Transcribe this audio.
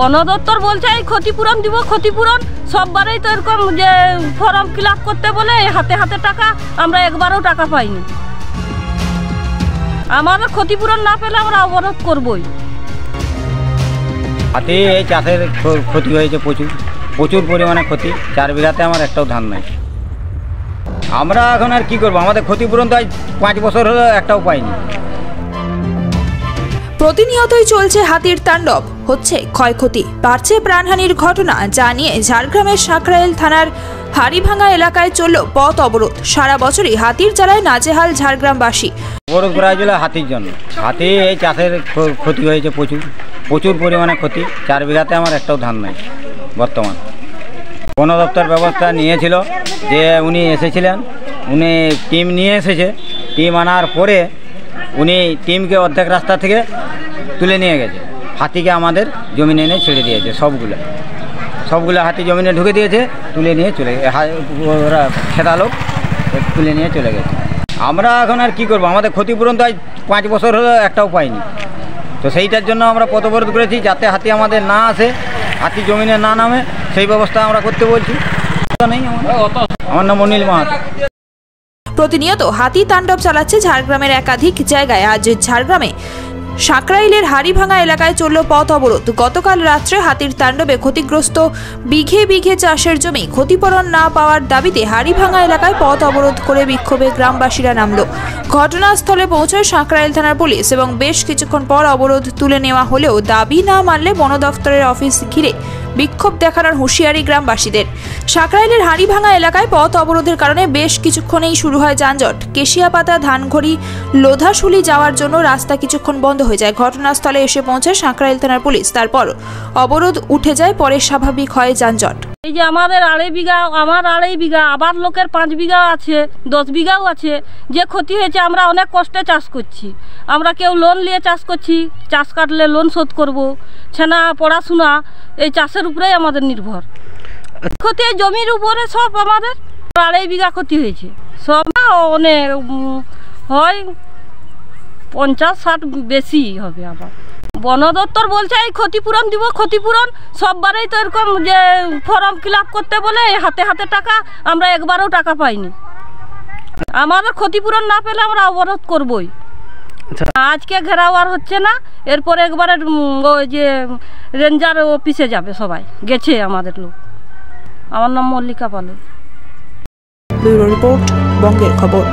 বন দপ্তর বলছে, এই ক্ষতিপূরণ দিব, ক্ষতিপূরণ। সববারেই তো এরকম যে ফর্ম ফিল করতে বলে হাতে হাতে টাকা, আমরা একবারও টাকা পাইনি। আমাদের ক্ষতিপূরণ না পেলে আমরা অবরোধ করবই। হাতে এই চাষের ক্ষতি হয়েছে প্রচুর। প্রচুর পরিমাণে ক্ষতি। চার বিঘাতে আমার একটাও ধান নাই। আমরা এখন আর কি করব? আমাদের ক্ষতিপূরণ তো আজ পাঁচ বছর হলো, একটাও পাইনি। প্রতিনিয়তই চলছে হাতির তাণ্ডব। হচ্ছে ক্ষয়ক্ষতি। বাড়ছে প্রাণহানির ঘটনা যা নিয়ে ঝাড়গ্রামের সাঁকরাইল থানার হাড়িভাঙা এলাকায় চলল পথ অবরোধ। সারা বছরই হাতির জ্বালায় নাজেহাল ঝাড়গ্রামবাসী। অবরোধ করা হয়েছিল হাতির জন্য। হাতি এই চাষের ক্ষতি হয়েছে প্রচুর। প্রচুর পরিমাণে ক্ষতি। চার বিঘাতে আমার একটাও ধান নাই, বর্তমান। বন দপ্তর ব্যবস্থা নিয়েছিল যে উনি এসেছিলেন। উনি টিম নিয়ে এসেছে। টিম আনার পরে উনি টিমকে অর্ধেক রাস্তা থেকে তুলে নিয়ে গেছে। হাতিকে আমাদের জমিনে এনে ছেড়ে দিয়েছে সবগুলো। সবগুলো হাতি জমিনে ঢুকে দিয়েছে, তুলে নিয়ে চলে ওরা খেতা লোক, তুলে নিয়ে চলে গেছে। আমরা এখন আর কি করব? আমাদের ক্ষতিপূরণ তো আজ পাঁচ বছর হলো, একটাও পাইনি। তো সেইটার জন্য আমরা পথ অবরোধ করেছি যাতে হাতি আমাদের না আসে, হাতি জমিনে না নামে, সেই ব্যবস্থা আমরা করতে বলছি। আমার নাম অনিল মাহাতো। প্রতিনিয়ত হাতি তাণ্ডব চালাচ্ছে ঝাড়গ্রামের একাধিক জায়গায়। আজ ঝাড়গ্রামে সাঁকরাইলের হাড়িভাঙা এলাকায় চলল পথ অবরোধ। গতকাল রাত্রে হাতির তাণ্ডবে ক্ষতিগ্রস্ত বিঘে বিঘে চাষের জমি ক্ষতিপূরণ না পাওয়ার দাবিতে হাড়িভাঙা এলাকায় পথ অবরোধ করে বিক্ষোভে গ্রামবাসীরা নামল। ঘটনাস্থলে পৌঁছয় সাঁকরাইল থানার পুলিশ এবং বেশ কিছুক্ষণ পর অবরোধ তুলে নেওয়া হলেও দাবি না মানলে বন দফতরের অফিস ঘিরে বিক্ষোভ দেখানোর হুঁশিয়ারি গ্রামবাসীদের। সাঁকরাইলের হাঁড়িভাঙা এলাকায় পথ অবরোধের কারণে বেশ কিছুক্ষণেই শুরু হয় যানজট। কেশিয়াপাতা, ধানঘড়ি, লোধাশুলি যাওয়ার জন্য রাস্তা কিছুক্ষণ বন্ধ হয়ে যায়। ঘটনাস্থলে এসে পৌঁছায় সাঁকরাইল থানার পুলিশ। তারপর অবরোধ উঠে যায়, পরে স্বাভাবিক হয় যানজট। এই যে আমাদের আড়াই বিঘা, আমার আড়াই বিঘা, আবার লোকের পাঁচ বিঘা আছে, দশ বিঘাও আছে, যে ক্ষতি হয়েছে আমরা অনেক কষ্টে চাষ করছি। আমরা কেউ লোন নিয়ে চাষ করছি, চাষ কাটলে লোন শোধ করব। ছেনা পড়াশোনা, এই চাষের উপরেই আমাদের নির্ভর। ক্ষতি জমির উপরে সব আমাদের আড়াই বিঘা ক্ষতি হয়েছে। সব অনেক হয় পঞ্চাশ ষাট বেশি হবে আবার। বন দপ্তর বলছে এই ক্ষতিপূরণ দিব ক্ষতিপূরণ। সববারেই তো এরকম যে ফর্ম ফিল করতে বলে হাতে হাতে টাকা আমরা একবারও টাকা পাইনি। আমাদের ক্ষতিপূরণ না পেলে আমরা অবরোধ করবই। আজকে ঘেরাও আর হচ্ছে না এরপরে একবারে ওই যে রেঞ্জার অফিসে যাবে সবাই গেছে আমাদের লোক। আমার নাম মল্লিকা পালক রিপোর্ট বঙ্গের খবর।